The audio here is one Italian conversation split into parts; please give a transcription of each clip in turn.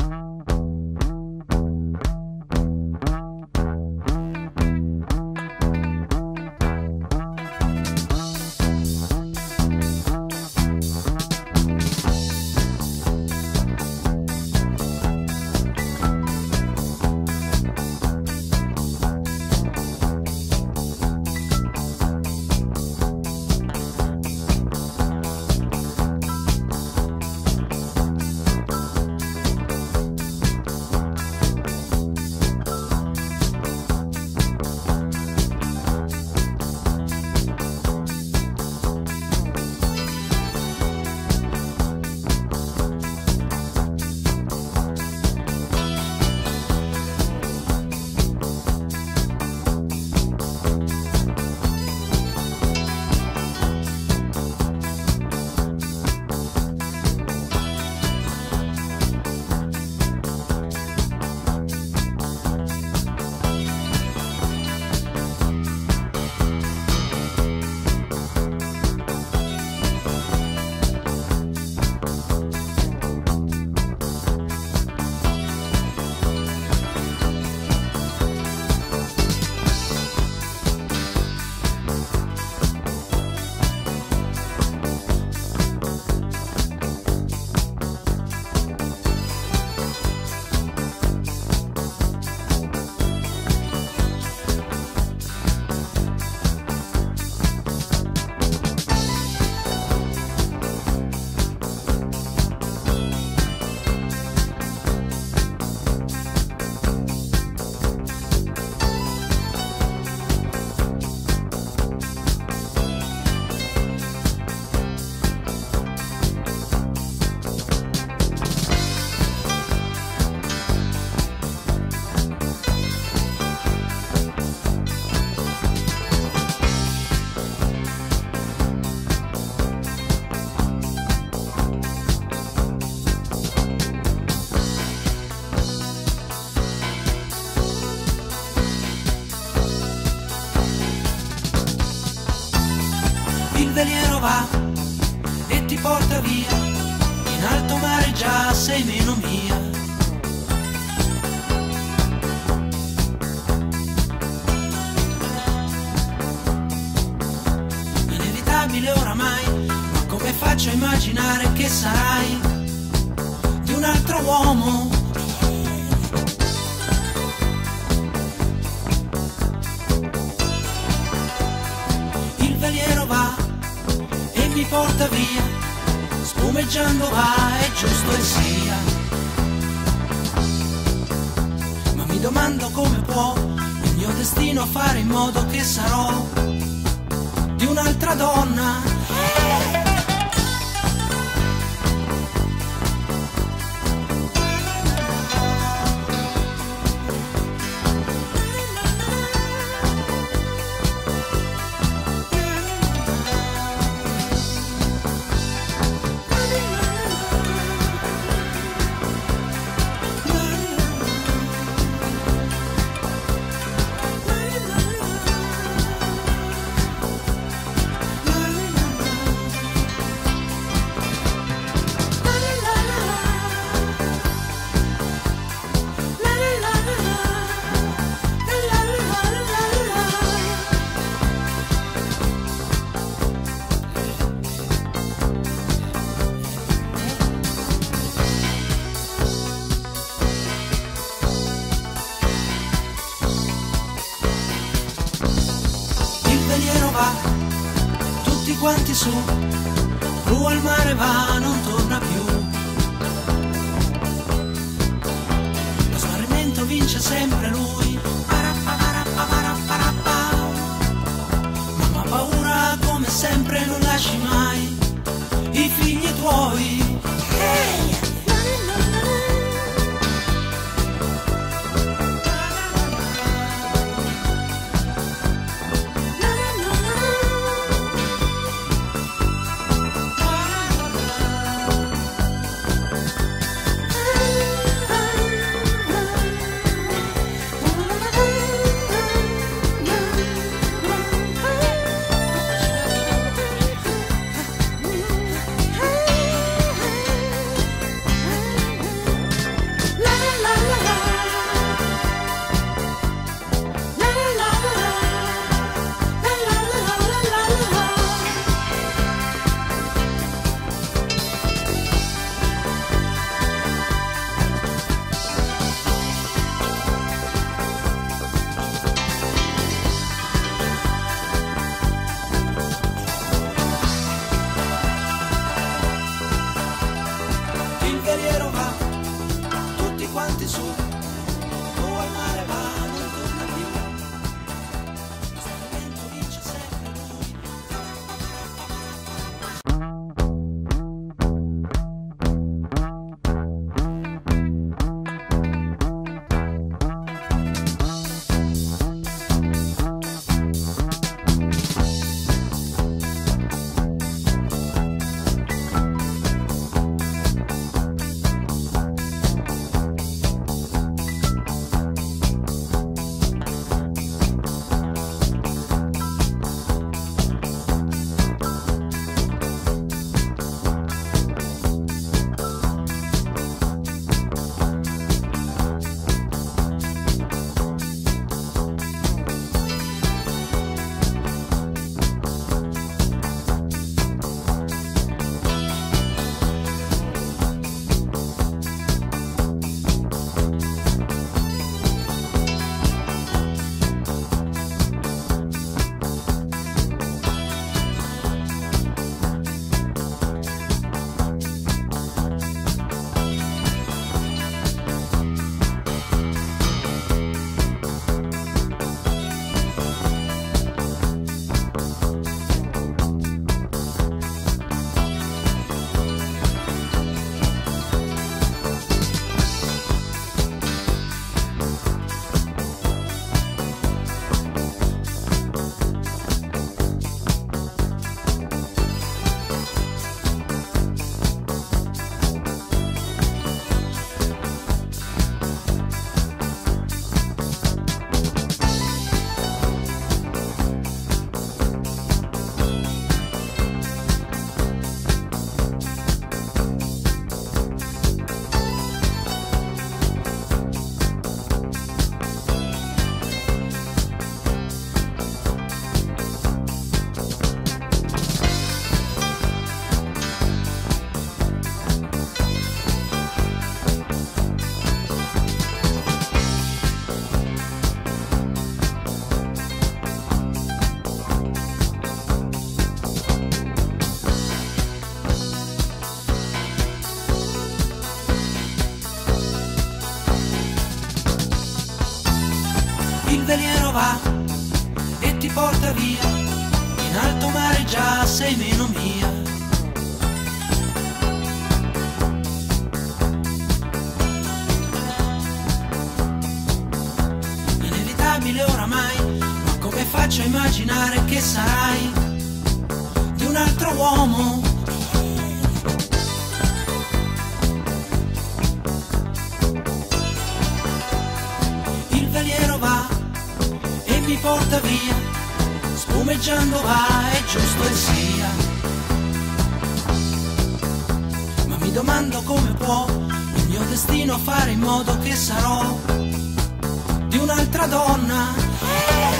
you va e ti porta via, in alto mare già sei meno mia. Inevitabile oramai, ma come faccio a immaginare che sarai di un altro uomo? Il veliero va mi porta via, spumeggiando va, è giusto e sia. Ma mi domando come può il mio destino fare in modo che sarò di un'altra donna. Quanti su, giù al mare va, non torna più. Lo smarrimento vince sempre lui. Mamma paura come sempre non lasci mai va e ti porta via, in alto mare già sei meno mia. Inevitabile oramai, ma come faccio a immaginare che sarai di un altro uomo? Mi porta via, spumeggiando va, è giusto e sia. Ma mi domando come può il mio destino fare in modo che sarò di un'altra donna.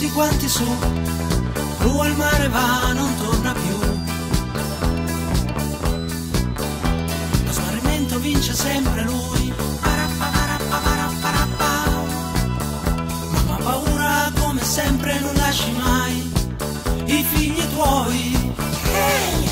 tutti quanti su, tu al mare va, non torna più. Lo smarrimento vince sempre lui. Mamma paura come sempre non lasci mai i figli tuoi. Hey!